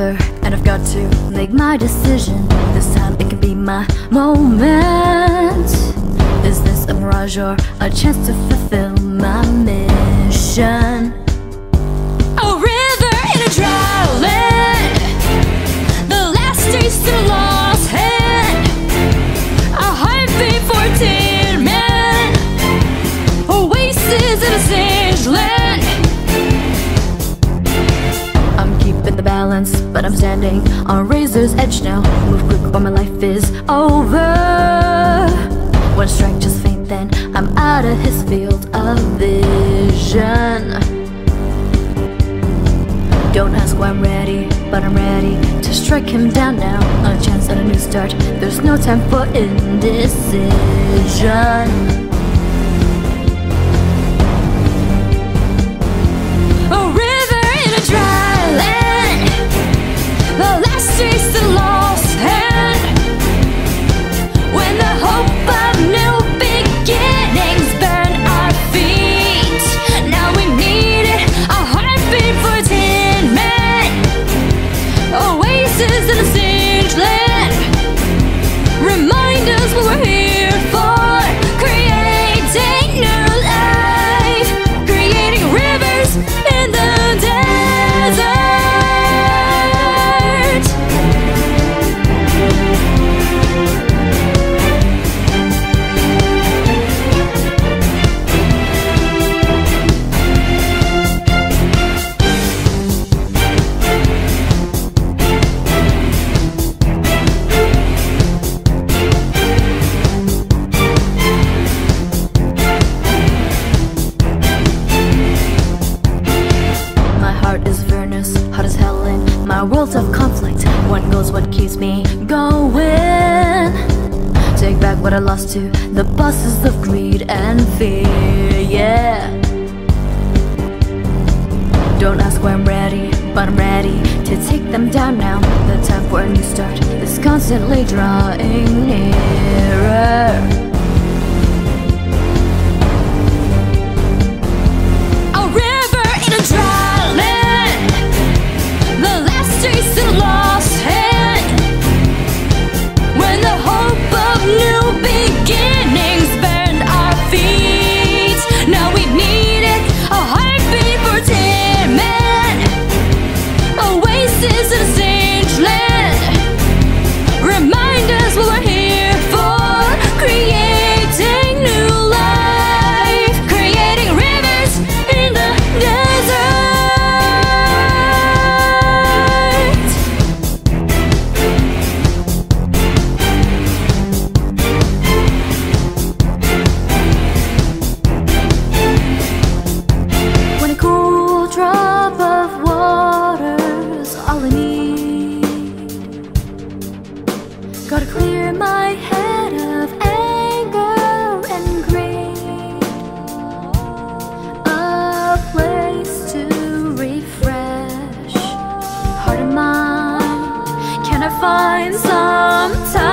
and I've got to make my decision. This time it can be my moment. Is this a mirage or a chance to fulfill my mission? But I'm standing on razor's edge now. Move quick or my life is over. One strike just feint, then I'm out of his field of vision. Don't ask why I'm ready, but I'm ready to strike him down now. A chance at a new start. There's no time for indecision. Furnace, hot as hell in my world's of conflict. One goal's what keeps me going. Take back what I lost to the bosses of greed and fear, yeah. Don't ask why I'm ready, but I'm ready to take them down now. The time for a new start is constantly drawing nearer. Some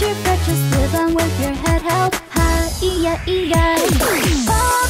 Don't you fret, just live on with your head held high. Yeah, yeah.